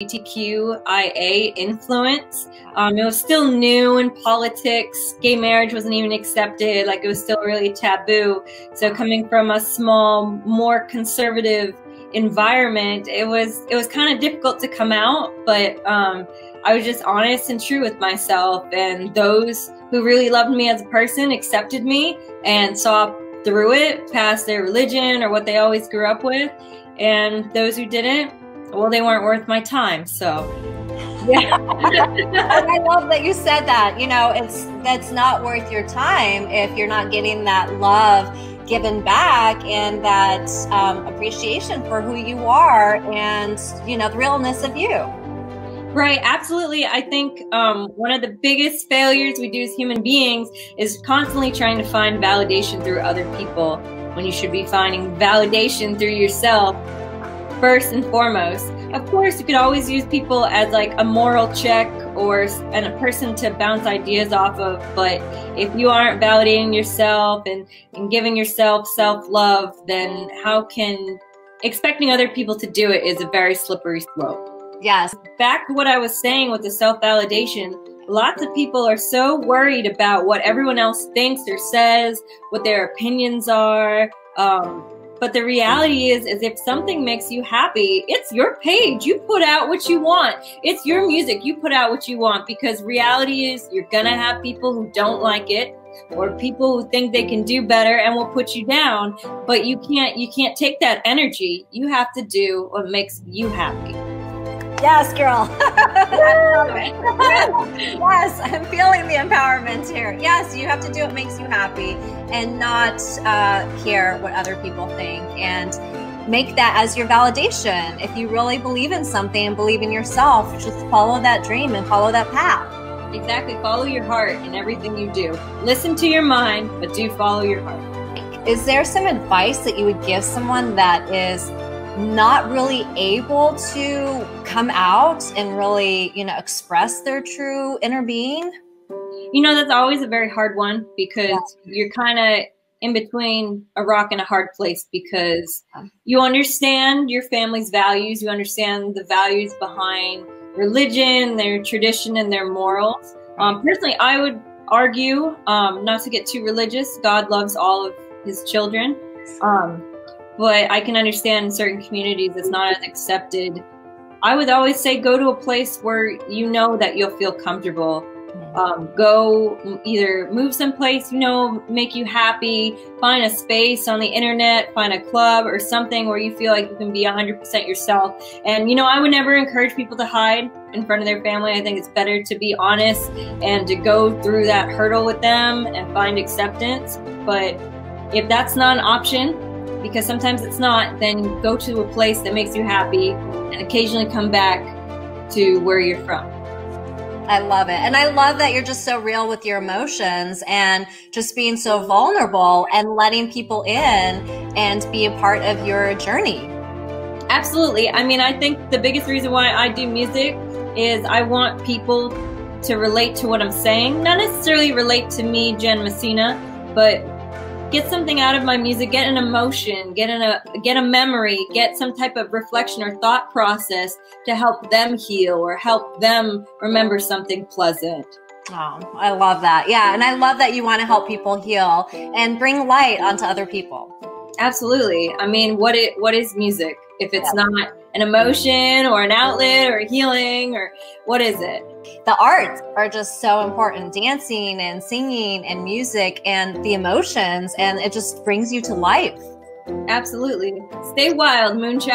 LGBTQIA influence. Um, it was still new in politics. Gay marriage wasn't even accepted. Like it was still really taboo. So coming from a small, more conservative environment, it was it was kind of difficult to come out. But um, I was just honest and true with myself, and those who really loved me as a person accepted me and saw through it past their religion or what they always grew up with. And those who didn't, well, they weren't worth my time. So, yeah. I love that you said that. You know, it's that's not worth your time if you're not getting that love given back and that um, appreciation for who you are and you know the realness of you. Right, absolutely. I think um, one of the biggest failures we do as human beings is constantly trying to find validation through other people when you should be finding validation through yourself first and foremost. Of course, you could always use people as like a moral check or and a person to bounce ideas off of. But if you aren't validating yourself and, and giving yourself self love, then how can expecting other people to do it is a very slippery slope. Yes. Back to what I was saying with the self validation, lots of people are so worried about what everyone else thinks or says, what their opinions are. Um, but the reality is, is if something makes you happy, it's your page. You put out what you want. It's your music. You put out what you want because reality is you're gonna have people who don't like it or people who think they can do better and will put you down. But you can't, you can't take that energy. You have to do what makes you happy. Yes, girl. yes, I'm feeling the empowerment here. Yes, you have to do what makes you happy and not uh, care what other people think and make that as your validation. If you really believe in something and believe in yourself, just follow that dream and follow that path. Exactly. Follow your heart in everything you do. Listen to your mind, but do follow your heart. Is there some advice that you would give someone that is not really able to come out and really, you know, express their true inner being? You know, that's always a very hard one because yeah. you're kind of in between a rock and a hard place because you understand your family's values, you understand the values behind religion, their tradition, and their morals. Um, personally, I would argue, um, not to get too religious, God loves all of his children. Um, but I can understand in certain communities it's not as accepted. I would always say go to a place where you know that you'll feel comfortable. Um, go either move someplace you know make you happy find a space on the internet find a club or something where you feel like you can be 100% yourself and you know i would never encourage people to hide in front of their family i think it's better to be honest and to go through that hurdle with them and find acceptance but if that's not an option because sometimes it's not, then go to a place that makes you happy and occasionally come back to where you're from. I love it. And I love that you're just so real with your emotions and just being so vulnerable and letting people in and be a part of your journey. Absolutely. I mean, I think the biggest reason why I do music is I want people to relate to what I'm saying. Not necessarily relate to me, Jen Messina, but get something out of my music, get an emotion, get an, a get a memory, get some type of reflection or thought process to help them heal or help them remember something pleasant. Oh, I love that. Yeah, and I love that you want to help people heal and bring light onto other people. Absolutely. I mean, what it what is music if it's yeah. not an emotion or an outlet or healing or what is it? The arts are just so important dancing and singing and music and the emotions, and it just brings you to life. Absolutely. Stay wild, Moonchild.